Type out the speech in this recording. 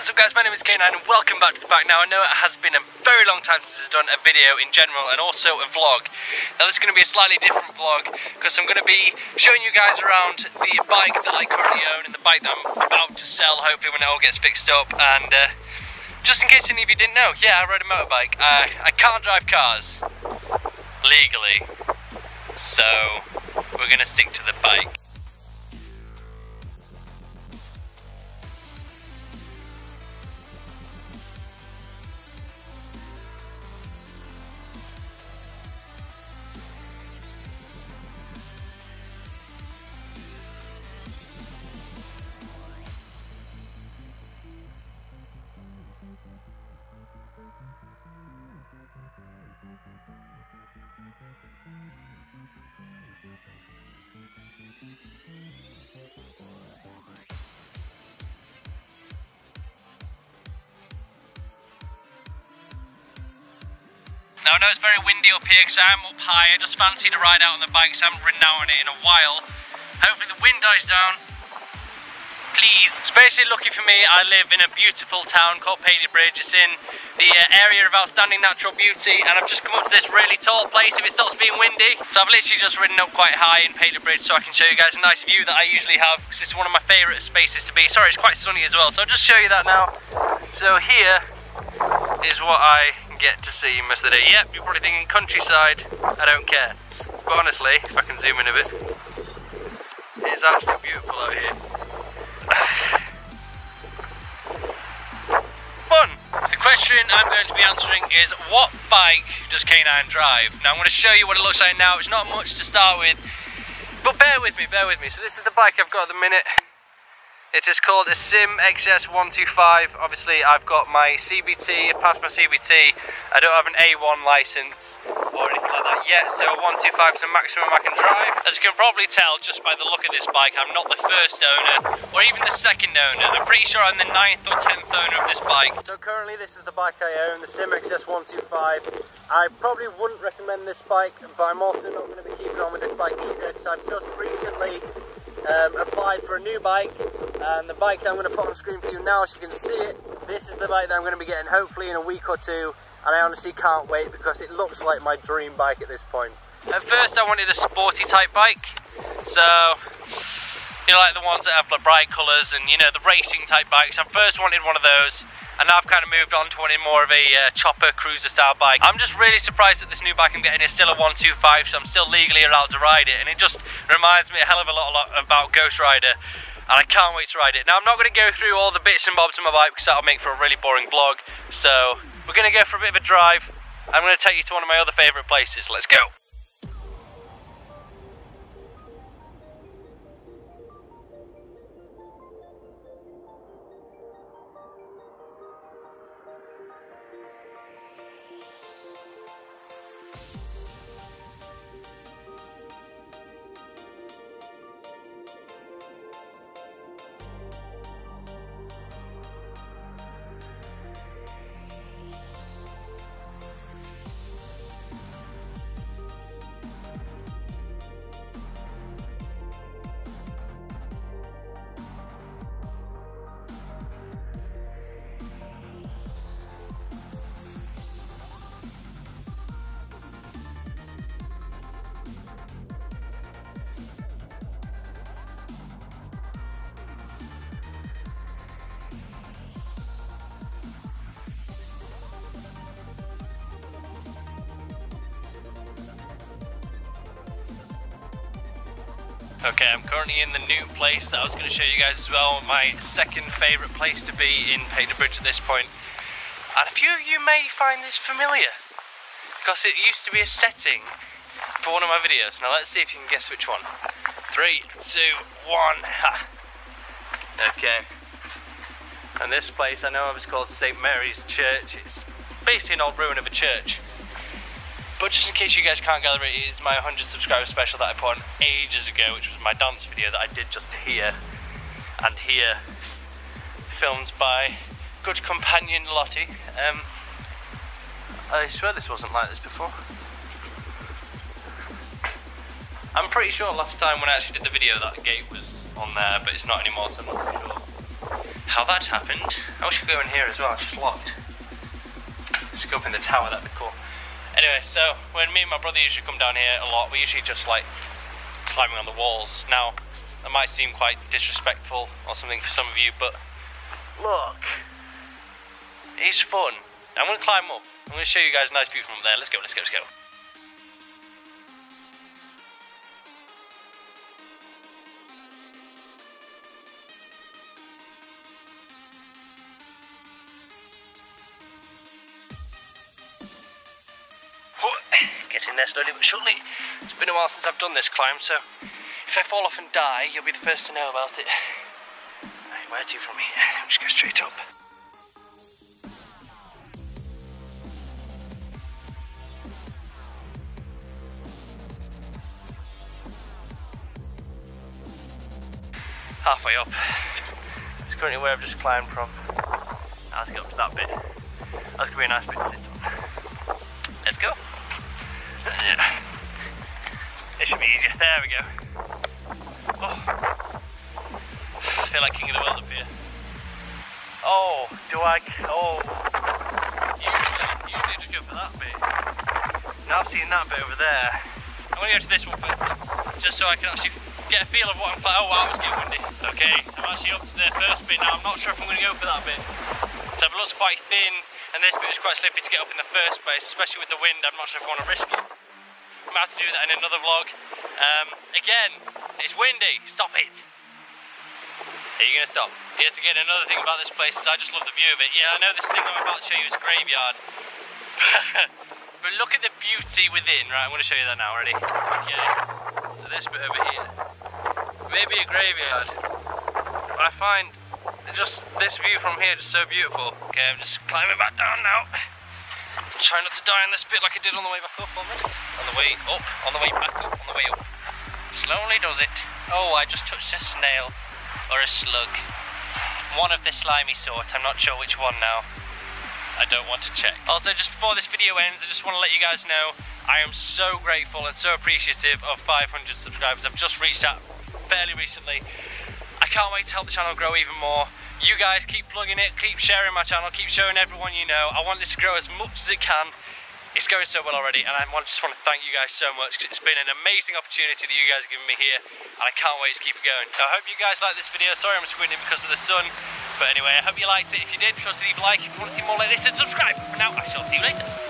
What's up guys, my name is Kanine and welcome back to the bike. Now I know it has been a very long time since I've done a video in general and also a vlog. Now this is going to be a slightly different vlog because I'm going to be showing you guys around the bike that I currently own and the bike that I'm about to sell hopefully when it all gets fixed up and uh, just in case any of you didn't know, yeah I ride a motorbike. Uh, I can't drive cars legally so we're going to stick to the bike. Now I know it's very windy up here because I'm up high. I just fancy to ride out on the bike so I haven't ridden out on it in a while. Hopefully the wind dies down. Please. It's basically lucky for me, I live in a beautiful town called Paisley Bridge. It's in the uh, area of outstanding natural beauty and I've just come up to this really tall place if it stops being windy. So I've literally just ridden up quite high in Paisley Bridge so I can show you guys a nice view that I usually have because it's one of my favourite spaces to be. Sorry, it's quite sunny as well, so I'll just show you that now. So here is what I get to see most of the day. Yep, you're probably thinking countryside, I don't care. But honestly, if I can zoom in a bit, it's absolutely beautiful out here. Fun! The question I'm going to be answering is what bike does Kanine drive? Now I'm going to show you what it looks like now. It's not much to start with, but bear with me, bear with me. So this is the bike I've got at the minute. It is called a SYM XS125. Obviously, I've got my CBT, passed my CBT. I don't have an A1 license or anything like that yet, so a 125 is the maximum I can drive. As you can probably tell just by the look of this bike, I'm not the first owner or even the second owner. I'm pretty sure I'm the ninth or tenth owner of this bike. So currently, this is the bike I own, the SYM XS125. I probably wouldn't recommend this bike, but I'm also not going to be keeping on with this bike either because I've just recently um, applied for a new bike. And the bike that I'm going to put on screen for you now so you can see it this is the bike that I'm going to be getting hopefully in a week or two. And I honestly can't wait because it looks like my dream bike at this point. At first I wanted a sporty type bike. So you know like the ones that have like bright colours and you know the racing type bikes. I first wanted one of those and I've kind of moved on to wanting more of a uh, chopper cruiser style bike. I'm just really surprised that this new bike I'm getting is still a 125 so I'm still legally allowed to ride it and it just reminds me a hell of a lot, a lot about Ghost Rider and I can't wait to ride it. Now I'm not going to go through all the bits and bobs of my bike because that'll make for a really boring vlog so we're going to go for a bit of a drive. I'm going to take you to one of my other favourite places. Let's go! Okay, I'm currently in the new place that I was going to show you guys as well. My second favourite place to be in Paisley Bridge at this point. And a few of you may find this familiar. Because it used to be a setting for one of my videos. Now let's see if you can guess which one. Three, two, one, ha! Okay. And this place I know of is called St Mary's Church. It's basically an old ruin of a church. But just in case you guys can't gather it, it is my 100 subscriber special that I put on ages ago, which was my dance video that I did just here and here, filmed by good companion Lottie. Um, I swear this wasn't like this before. I'm pretty sure last time when I actually did the video that the gate was on there, but it's not anymore, so I'm not too sure. how that happened. I wish we could go in here as well, it's just locked. Just go up in the tower, that'd be cool. Anyway, so when me and my brother usually come down here a lot, we usually just like climbing on the walls. Now, that might seem quite disrespectful or something for some of you, but look, it's fun. I'm gonna climb up. I'm gonna show you guys a nice view from up there. Let's go, let's go, let's go. But surely. It's been a while since I've done this climb, so if I fall off and die, you'll be the first to know about it. Right, where to from here? Just go straight up. Halfway up. It's currently where I've just climbed from. Now let's get up to that bit. That's gonna be a nice bit to sit on. Let's go. It should be easier. There we go. Oh. I feel like king of the world up here. Oh, do I? Oh. Usually, usually just go for that bit. Now I've seen that bit over there. I'm gonna go to this one first, just so I can actually get a feel of what I'm. Oh wow, it's getting windy. Okay, I'm actually up to the first bit now. I'm not sure if I'm gonna go for that bit. So it looks quite thin, and this bit is quite slippery to get up in the first place, especially with the wind. I'm not sure if I want to risk it. I might have to do that in another vlog. Um, again, it's windy. Stop it. Are you going to stop? Yes, again, another thing about this place is I just love the view of it. Yeah, I know this thing I'm about to show you is a graveyard. but look at the beauty within. Right, I'm going to show you that now, ready? Okay. So this bit over here. Maybe a graveyard. But I find just this view from here just so beautiful. Okay, I'm just climbing back down now. Try not to die on this bit like I did on the way back up on this. On the way up, on the way back up, on the way up. Slowly does it. Oh, I just touched a snail. Or a slug. One of the slimy sort, I'm not sure which one now. I don't want to check. Also, just before this video ends, I just want to let you guys know I am so grateful and so appreciative of 500 subscribers. I've just reached that fairly recently. Can't wait to help the channel grow even more. You guys keep plugging it, keep sharing my channel, keep showing everyone you know. I want this to grow as much as it can. It's going so well already and I just want to thank you guys so much because it's been an amazing opportunity that you guys have given me here and I can't wait to keep it going. So I hope you guys like this video. Sorry I'm squinting because of the sun. But anyway, I hope you liked it. If you did, be sure to leave a like. If you want to see more like this, then subscribe. Now, I shall see you later.